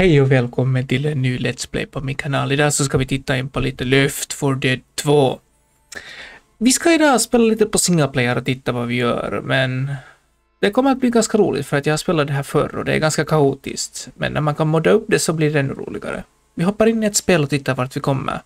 Hej och välkommen till en ny Let's Play på min kanal. Idag så ska vi titta in på lite Left for Dead 2. Vi ska idag spela lite på singleplayer och titta vad vi gör, men det kommer att bli ganska roligt för att jag har spelat det här förr och det är ganska kaotiskt. Men när man kan modda upp det så blir det ännu roligare. Vi hoppar in i ett spel och tittar vart vi kommer.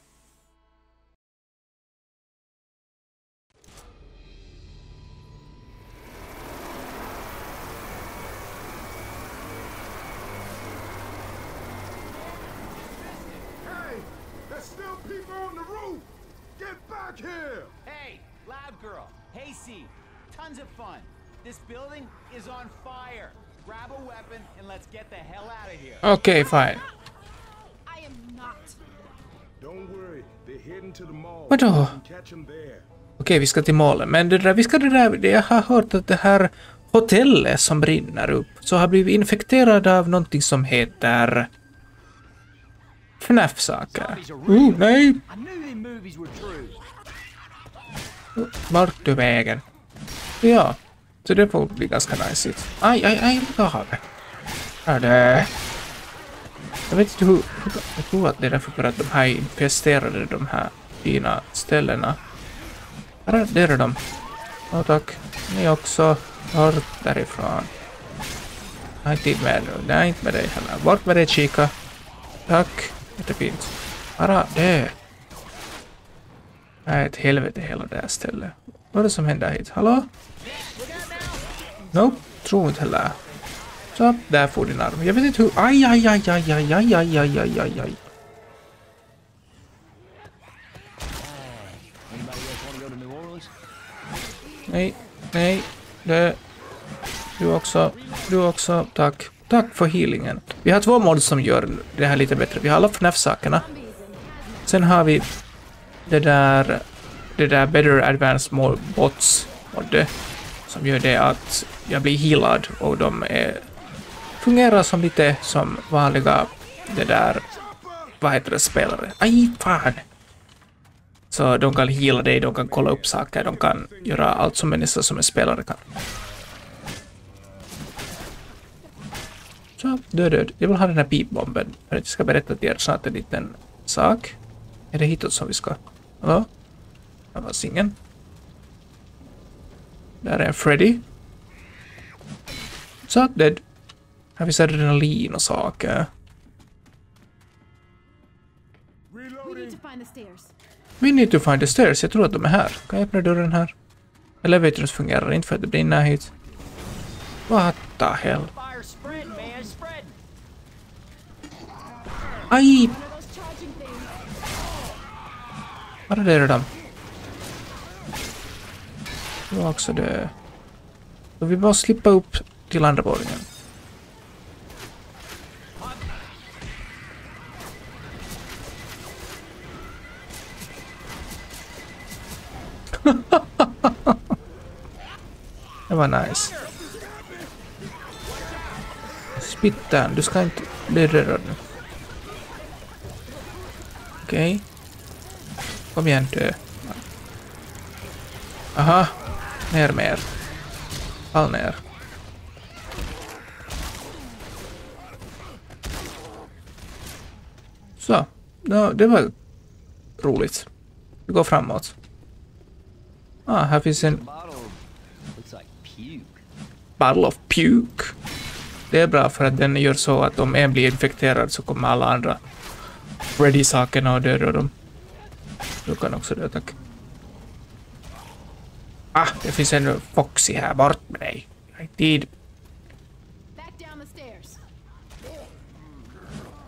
Tons of fun. This building is on fire. Grab a weapon and let's get the hell out of here. Okej, fine. I am not. Don't worry, they're heading to the mall. Vadå? Okej, vi ska till målen. Men det där, vi ska det där, jag har hört att det här hotellet som brinner upp så har blivit infekterad av någonting som heter FNAF-saker. Nej! Movies were true. Vart du vägen? Ja, så det får bli ganska nice. Aj, aj, aj, vad har vi? Är det... Jag vet inte hur... Jag tror att det är därför för att de här infesterade de här fina ställena. Här, där är de. Ja, tack. Ni också. Bort därifrån. Jag har inte tid med nu. Nej, inte med dig heller. Bort med dig, Chica. Tack. Jättefint. Bara det. Det är ett helvete hela det här stället. Vad är det som händer hit? Hallå? Nope, tror inte heller. Så, där får din arm. Jag vet inte hur... Aj, aj, aj, aj, aj, aj, aj, aj, aj, aj, aj. Nej, nej, det... Du också, du också, tack. Tack för healingen. Vi har två mods som gör det här lite bättre. Vi har alla FNAF-sakerna. Sen har vi det där, det där Better Advanced More Bots modde som gör det att jag blir healad och de är, fungerar som lite som vanliga det där, vad heter det, spelare. Aj, fan! Så de kan heala dig, de kan kolla upp saker, de kan göra allt som människa som en spelare kan. Så, död, död. Jag vill ha den här pipbomben för att jag ska berätta till er snart en liten sak. Är det hitåt som vi ska? Hallå? Det var ingen. Där är Freddy. Så, dead. Här finns adrenalin och saker. We Reloading! need to find the stairs. Jag tror att de är här. Kan jag öppna dörren här? Elevators fungerar inte för att det brinner hit. What the hell? Aj! Things? Bara det redan. Du var också det. Så vi bara slippa upp till andra våningen. det var nice. Spittan, du ska inte bli rörd. nu. Okej. Kom igen, dö. Aha. Ner mer. Fall ner. Så. Ja, det var roligt. Vi går framåt. Ah, här finns en Bottle of puke. Det är bra för att den gör så att om en blir infekterad så kommer alla andra ready-sakerna och döda dem. Du kan också dö, tack. Ah, det finns en Foxy här. Bort med dig. Jag har tid. Back down the stairs.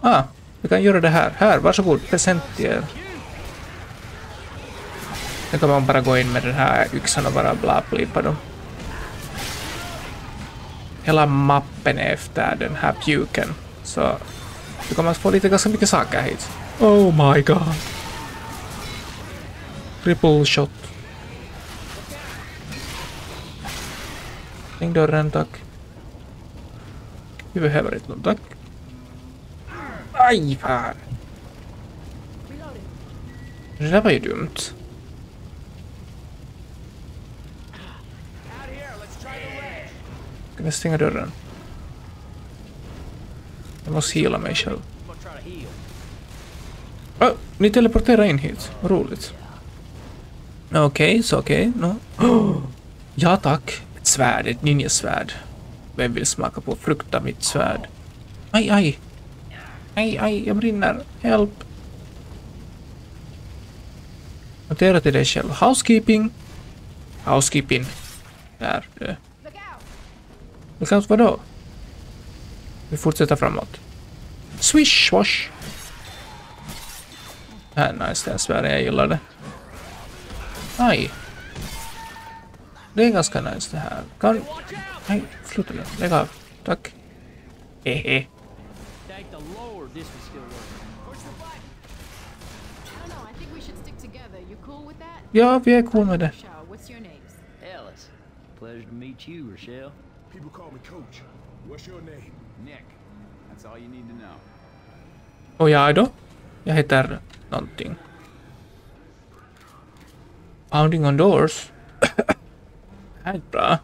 Ah, vi kan göra det här. Här, varsågod. Present till er. Kan man bara gå in med den här yxan och bara blablipa dem. Hela mappen är efter den här puken. Så du kommer att få lite ganska mycket saker hit. Oh my god. Triple shot. Stäng dörren, tack. Vi behöver inte någon, tack. Aj, fan. Det där var ju dumt. Ska vi. Kan jag stänga dörren? Jag måste heala mig själv. Oh, ni teleporterar in hit. Vad roligt. Okej, så okej. No. Ja tack. Ett svärd, ett ninjasvärd. Vem vill smaka på Frukta mitt svärd? Aj, aj. Aj, aj, jag brinner. Hjälp. Notera till dig själv. Housekeeping. Housekeeping. Där, du. Look out! Vadå? Vi fortsätter framåt. Swish, swash. Det här är nice, det här svärdet, jag gillar det. Aj. Det är ganska nice det här. Kan... Nej, sluta nu. Lägg av. Tack. Hehe. With that? Ja, vi är cool med det. Pleasure to meet you, Rochelle. People call me Coach. What's your name? Nick, that's all you need to know. Och jag då? Jag heter någonting. Pounding on doors. här är bra.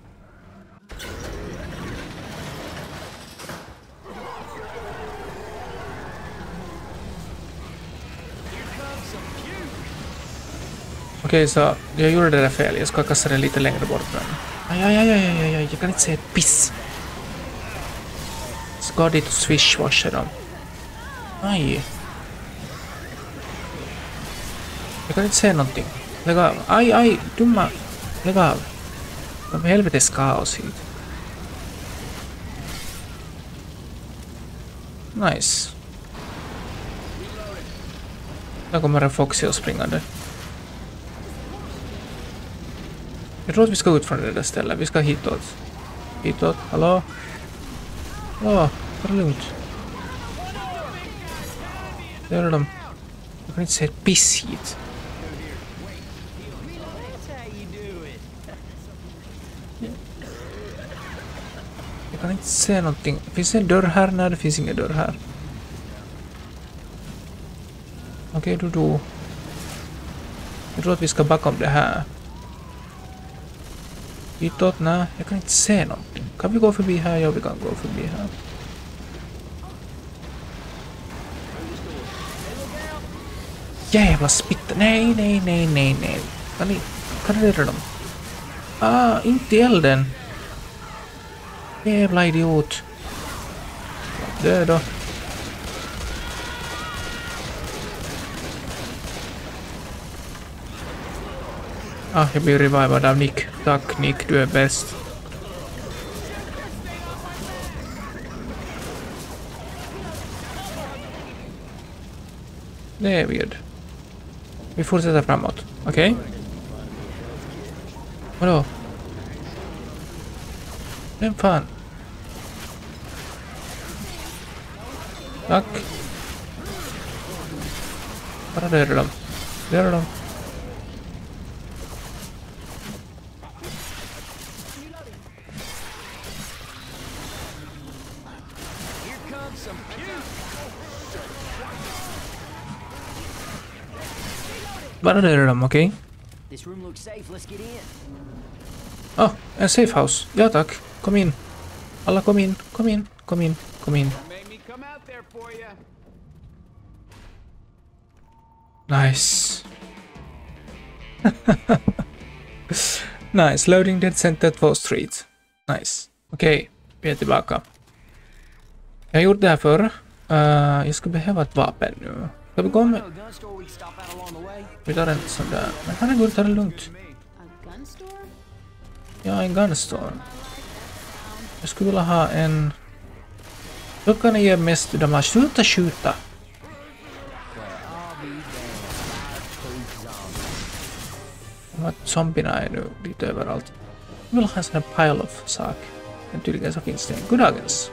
Okej, så jag gjorde det där fel. Jag ska kasta den lite längre bort. Men... Aj, aj, aj, aj, aj, aj, jag kan inte se ett piss. Ska dit och swishwasha dem. Aj. Jag kan inte se någonting. Lägg av. Aj, aj, dumma. Lägg av. Vad helvetes kaos hit. Nice. Där kommer en Foxy och springande. Jag tror att vi ska ut från det där stället. Vi ska hitåt. Hitåt. Hallå? Hallå? Ta det lugnt. Där är de. Jag kan inte se ett piss hit. That's how you do it. Jag kan inte se någonting. Finns det en dörr här? Nej, det finns ingen dörr här. Okej, då då. Jag tror att vi ska bakom det här. Hitåt? Nej, jag kan inte se någonting. Kan vi gå förbi här? Ja, vi kan gå förbi här. Jävla spitta. Nej, nej, nej, nej, nej. Kan ni... Kan ni rädda dem? Ah, inte i elden. Jävla idiot. Dö då. Ah, jag blir revivad av Nick. Tack Nick, du är bäst. Det är weird. Vi fortsätter framåt. Okej? Vadå? Vem fan? Tack. Bara döda dem. Döda dem. Bara döda dem, okej? In. Oh, en safe house. Ja tack. Kom in. Alla kom in, kom in, kom in, kom in. Made me come out there for you. Nice. nice. Loading Dead Center 2 Street. Nice. Okej, vi är tillbaka. Jag har gjort det här förr. Uh, jag skulle behöva ett vapen nu. Ska vi gå med... Vi tar en sån där. Men herregud, ta det lugnt. Ja, en gunstore. Jag skulle vilja ha en... Då kan jag ge mest damage. Sluta skjuta! De här zombierna är nu lite överallt. Jag vill ha en sån här pile of sak. Men tydligen så finns det en. Goddagens.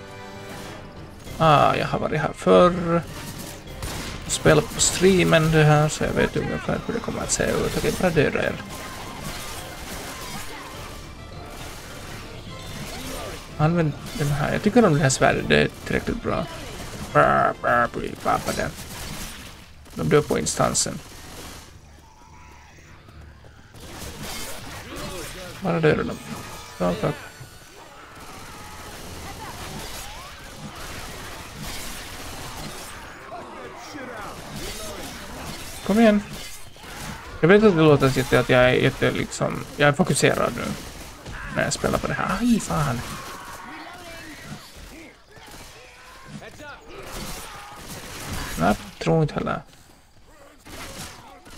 Ah, jag har varit här förr. Spelat på streamen det här så jag vet ungefär hur det kommer att se ut. Okej, bara döda er. Använd den här. Jag tycker om det här svärdet. Det är tillräckligt bra. Pappa där. De dör på instansen. Bara döda dem. Kom igen. Jag vet att det låter jätte att jag är jätte liksom... Jag är fokuserad nu. När jag spelar på det här. Aj, fan. Nej, tror inte heller.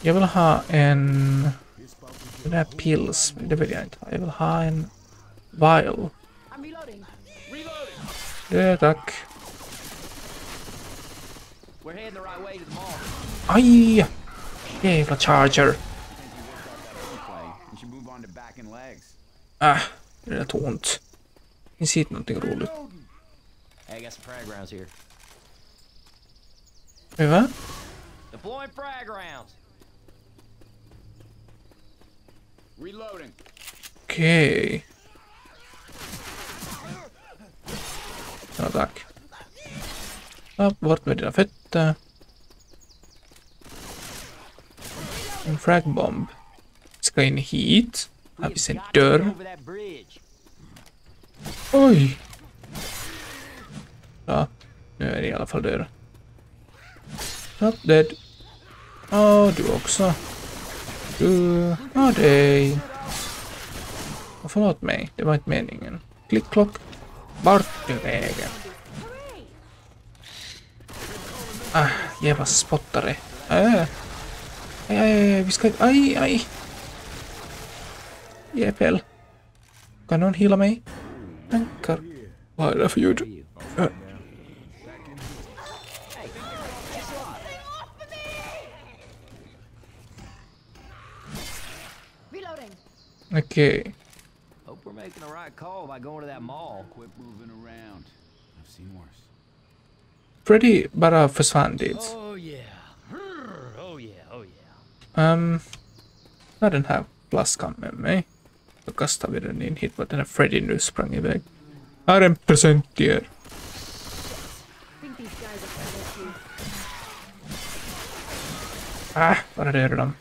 Jag vill ha en... Den där pills, det vill jag inte ha. Jag vill ha en vial. I'm reloading. Det, tack. We're heading the right way to the mall. Aj! Jävla charger. Play. You should move on to back and legs. Äh, det är tog ont. Finns hit någonting roligt. Hey, I got some frag rounds here. Oj, va? Deploying frag rounds. Reloading. Okej. Ja, tack. Ja, oh, bort med dina fötter. En uh, fragbomb. Ska in hit. Här finns en Got to get dörr. Over that bridge. Oj! Ja, ah, nu är det i alla fall död. Not dead. Ja, du också. Du, ja dig. Ja, förlåt mig, det var inte meningen. Klick klock. Bort ur vägen. Ah, jävla spottare. Äh. Aj, aj, aj, vi ska... Aj, aj. Jävel. Kan någon hila mig? Tankar. Vad är det för ljud? Äh. Reloading. Okej. Hope we're making the right call by going to that mall. Quit moving around. I've seen worse. Freddy bara försvann dit. Oh yeah. Brr, Oh yeah. Oh yeah. Um, jag har den här flaskan med mig. Då kastar vi den in hit, vad den här Freddy nu sprang iväg. Här är en present till er. I think these guys are better too. Ah, bara döda dem. Ja.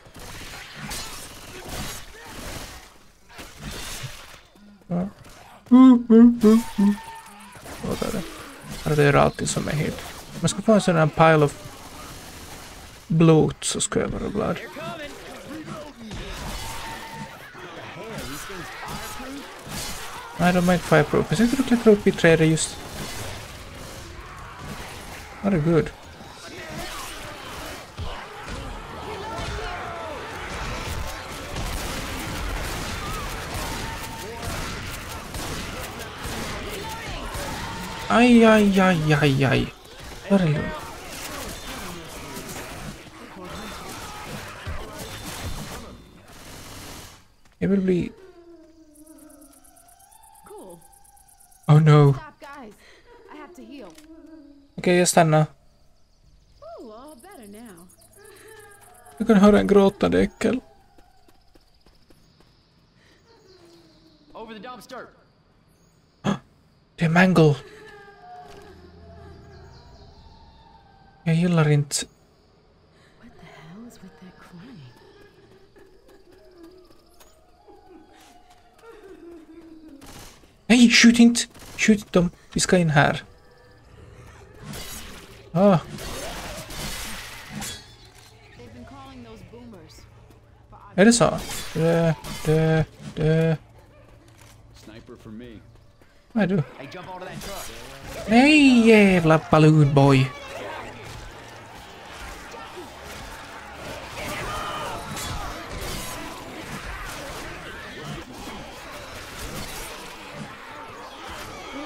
Vad är det? Döda allting som är hit. Jag ska få en sån här pile of blod så ska jag vara glad. Nej, de är inte fireproof. Jag sitter och klättrar upp i trädet just. Herregud. Aj, aj, aj, aj, aj. Ta det lugnt. Jag vill bli... Cool. Oh no. Stop, guys. I have to heal. Okej, jag stannar. Ooh, all better now. Jag kan höra en gråtande äckel. Over the dumpster. Det är Mangle. Jag gillar inte... Nej, skjut inte! Skjut inte dem. Vi ska in här. Ah, är det så? Dö, dö, dö. Sniper for me. Vad är du? Nej, jävla balloon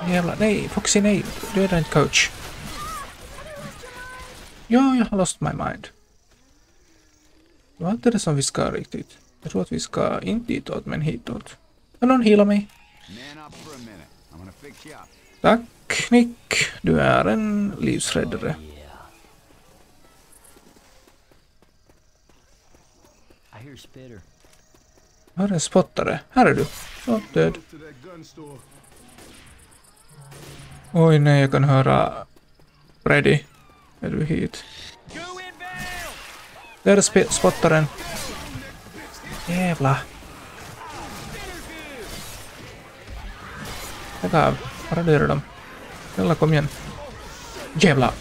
Jävla, nej, Foxy nej, döda inte coach. Ja, jag har lost my mind. Det var inte det som vi ska riktigt. Jag tror att vi ska inte ditåt, men hitåt. Kan någon hila mig? Tack, Nick. Du är en livsräddare. Spitter. Här är en spottare. Här är du. Så, död. Oj nej, jag kan höra Freddy. Är du hit? Där är sp- spottaren. Jävla. Lägg av. Bara döda dem. Snälla kom igen. Jävla.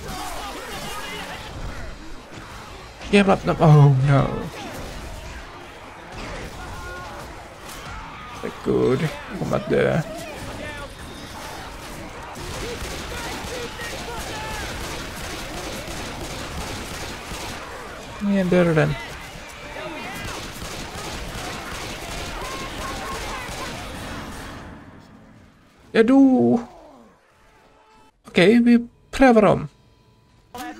Jävla... Oh no. Gud, jag kommer att dö. Nej, dör den. Jag dog. Okej, vi prövar om. That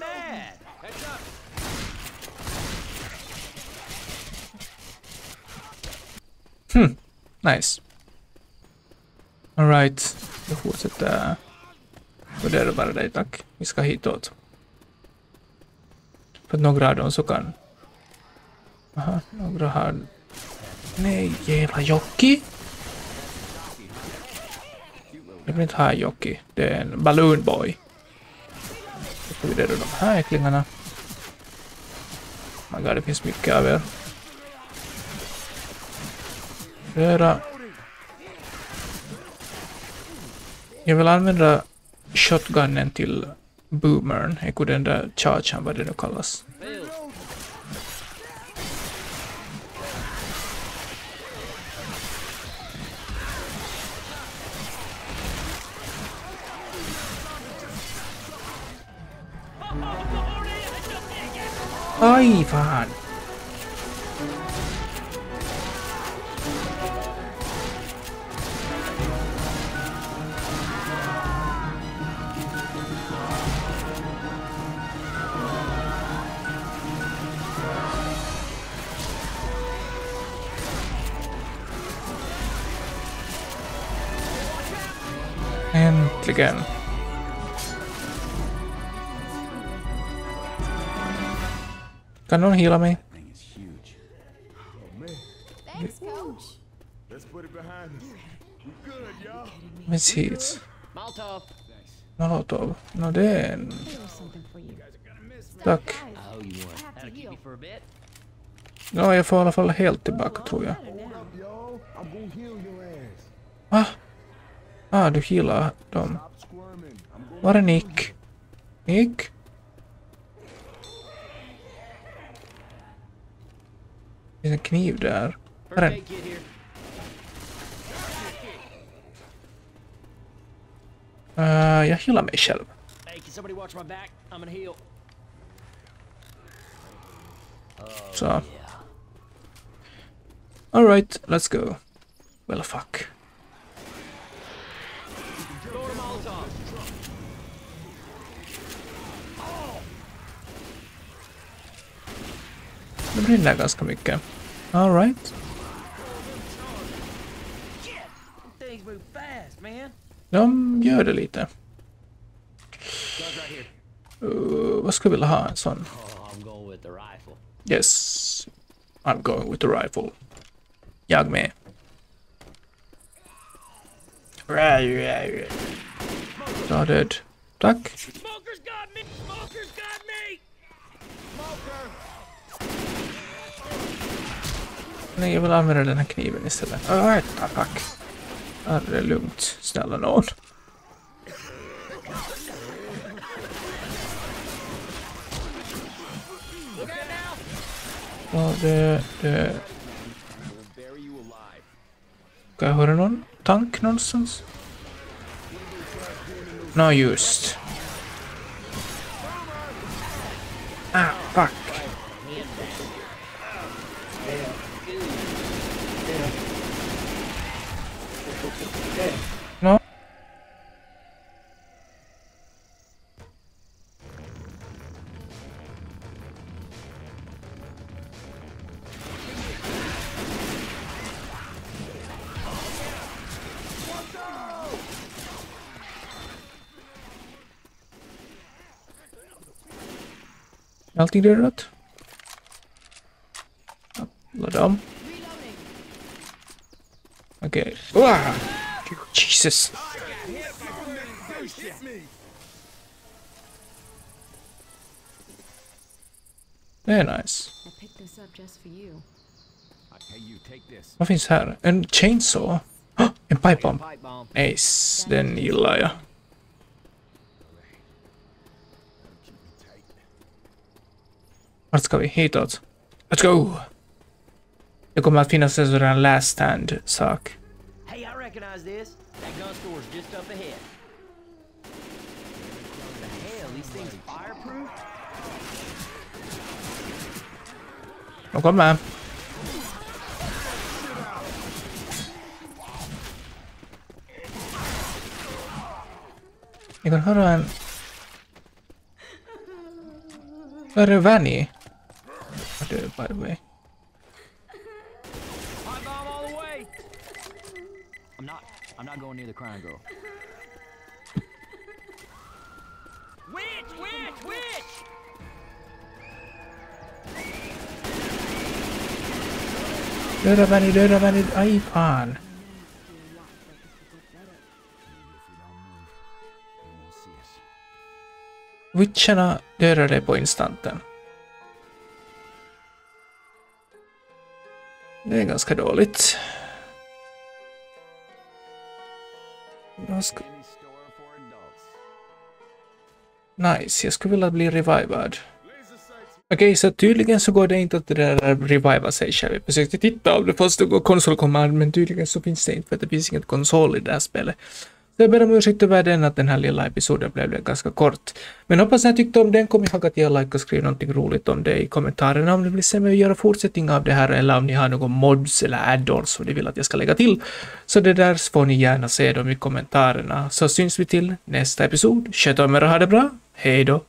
mad. Nice. Alright, vi fortsätter. Och det är bara dig, tack. Vi ska hitåt. För att några av dem så kan... Aha, några har... Nej, jävla Jocki! Jag vill inte ha en Jocki. Det är en Balloon Boy. Då får vi döda de här äcklingarna. Oh my god, det finns mycket av er. Döda. Jag vill använda shotgunnen till boomern, eko den där chargen, vad det nu kallas. Aj, fan! Äntligen. Kan någon hila mig? Thing is huge. Thanks, coach. Let's put it behind us. We good, y'all. Men shit. Molotov. Molotov. Nå det är en... Here's something for you. Tack. Guys, Oh, you want? have to That'll keep heal. you for a bit. Ja, jag får i alla fall helt tillbaka tror jag. Better now. Y'all, I'm gonna heal your ass. Va? Ah, du healar dem. Stop squirming. I'm gonna Var är Nick? Nick? Det finns en kniv där. First Var är den? aid kit here. Uh, jag healar mig själv. Hey, can somebody watch my back? I'm gonna heal. Så. Yeah. Alright, let's go. Well, fuck. Det brinner ganska mycket. Alright. De gör det lite. Uh, vad skulle jag vilja ha? En sån? I'm going with the rifle. Yes. I'm going with the rifle. Jag med. Jag död. Tack. Nej, jag vill använda den här kniven istället. Alright, tack. Ja, det är lugnt. Snälla nån. Ja, det... det... Kan jag höra någon tank någonstans? Nå, just. Allting dödat? Alla dem. Reloading. Okej. Okay. Jesus. Det är nice. I picked this up just for you. Hey, you take this. Vad finns här? En chainsaw? Oh, en pipe bomb. Pipe bomb. Nice, den gillar jag. Vart ska vi? Hitåt. Let's go! Det kommer att finnas en sån där last stand-sak. Hey, I recognize this. That gun store's just up ahead. The hell, these things fireproof? De kommer. Jag kan höra en... Var är Vanny? Vad är by the way? Hot bomb all the way. I'm not. I'm not going near the crying girl. Witch! Witch! Witch! Döda Vanny, döda Vanny, aj fan. Witcherna dödade på instanten. Det är ganska dåligt. Jag ska... Nice, jag skulle vilja bli revivad. Okej, så tydligen så går det inte att det där reviva sig själv. Jag försökte titta om det fanns någon konsolkommand, men tydligen så finns det inte för att det finns inget konsol i det här spelet. Så jag ber om ursäkt över den att den här lilla episoden blev ganska kort. Men hoppas ni tyckte om den. Kom ihåg att ge like och skriv någonting roligt om det i kommentarerna om ni vill se mig göra fortsättning av det här eller om ni har någon mods eller add-ons som ni vill att jag ska lägga till. Så det där får ni gärna se dem i kommentarerna. Så syns vi till nästa episod. Sköt om er och ha det bra. Hej då!